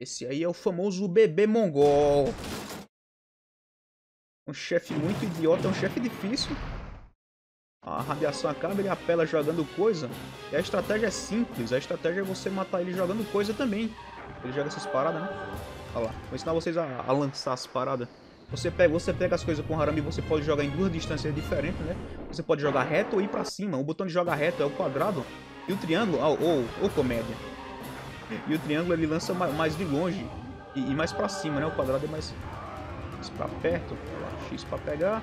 Esse aí é o famoso bebê mongol. Um chefe muito idiota, um chefe difícil. A radiação acaba, ele apela jogando coisa. E a estratégia é simples. A estratégia é você matar ele jogando coisa também. Ele joga essas paradas, né? Olha lá. Vou ensinar vocês a, a lançar as paradas. Você pega, você pega as coisas com o Harami você pode jogar em duas distâncias diferentes, né? Você pode jogar reto ou ir pra cima. O botão de jogar reto é o quadrado. E o triângulo, ou, ou, ou comédia. E o triângulo ele lança mais de longe. E, mais pra cima, né? O quadrado é mais, mais pra perto. X pra pegar.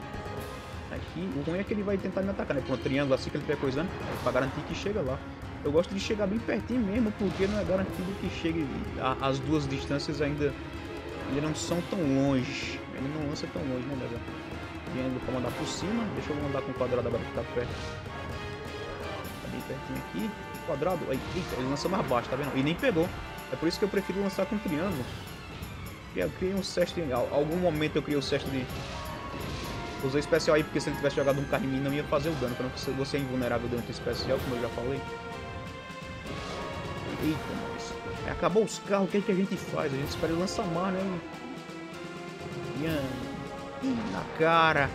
Aqui, o ruim é que ele vai tentar me atacar, né? Com o triângulo assim que ele tiver coisando, pra garantir que chega lá. Eu gosto de chegar bem pertinho mesmo, porque não é garantido que chegue as duas distâncias ainda, ainda não são tão longe. Ele não lança tão longe, né, galera? Triângulo pra mandar por cima. Deixa eu mandar com o quadrado agora que tá perto. Bem pertinho aqui. Quadrado. Aí, eita, ele lança mais baixo, tá vendo? E nem pegou. É por isso que eu prefiro lançar com triângulo. Eu criei um cesto. Em algum momento eu criei o um cesto de Usei especial aí porque se ele tivesse jogado um carro em mim não ia fazer o dano, para não você é invulnerável dentro do especial, como eu já falei. Eita. É, acabou os carros, o que, é que a gente faz? A gente espera ele lançar mar, né? Na cara.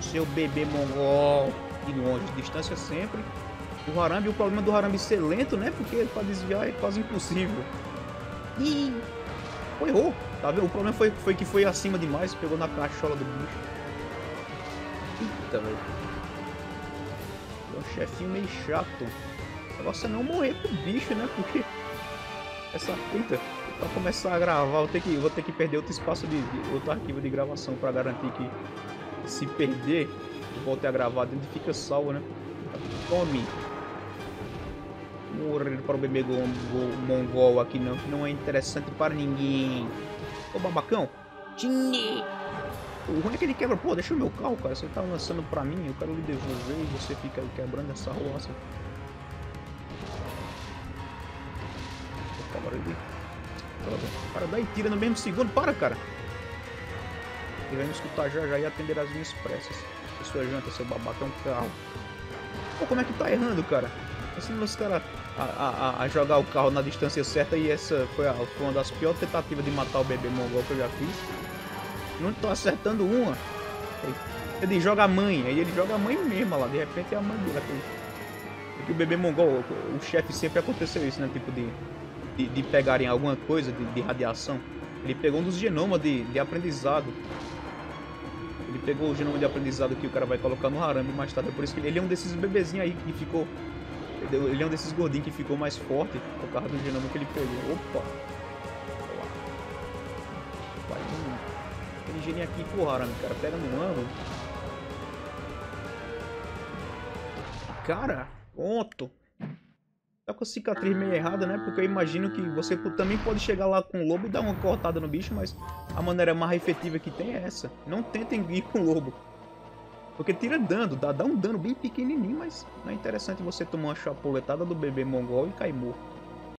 Seu bebê mongol. De longe, distância sempre. O Harambe, o problema do Harambe ser lento, né? Porque para desviar é quase impossível. Ih, foi errou. Tá vendo? O problema foi, foi que foi acima demais, pegou na cachola do bicho. Eita, velho. É um chefinho meio chato. O negócio é não morrer pro bicho, né? Porque essa fita, pra começar a gravar, eu que, vou ter que perder outro espaço de, de outro arquivo de gravação pra garantir que se perder, volte a gravar dentro fica salvo, né? Tome. Morrer para o bebê mongol aqui não, que não é interessante para ninguém. Ô babacão. Tine. O ruim é que ele quebra, pô, deixa o meu carro, cara. Você tá lançando pra mim, eu quero lhe devolver e você fica aí quebrando essa roça. Agora ele. Cara, dá e tira no mesmo segundo, para, cara. Ele vai me escutar já já e atender as minhas pressas. Sua janta, seu babaca, é um carro. Pô, como é que tá errando, cara? Ensinando os caras a, a, a, jogar o carro na distância certa e essa foi, a, foi uma das piores tentativas de matar o bebê mongol que eu já fiz. Não tô acertando uma. Ele joga a mãe, aí ele joga a mãe mesmo lá, de repente é a mãe dele. Porque o bebê mongol, o, chefe sempre aconteceu isso, né? Tipo de, de, de pegarem alguma coisa de, de, radiação. Ele pegou um dos genomas de, de aprendizado. Ele pegou o genoma de aprendizado que o cara vai colocar no harame mais tarde. É por isso que ele, ele é um desses bebezinhos aí que ficou. Ele é um desses gordinhos que ficou mais forte por causa do genoma que ele pegou. Opa! engenharia aqui, porra, cara, pega no ângulo. Cara, pronto. Tá com a cicatriz meio errada, né? Porque eu imagino que você também pode chegar lá com o lobo e dar uma cortada no bicho, mas a maneira mais efetiva que tem é essa. Não tentem ir com o lobo. Porque tira dano, dá, dá um dano bem pequenininho, mas não é interessante você tomar uma chapuletada do bebê mongol e cair morto.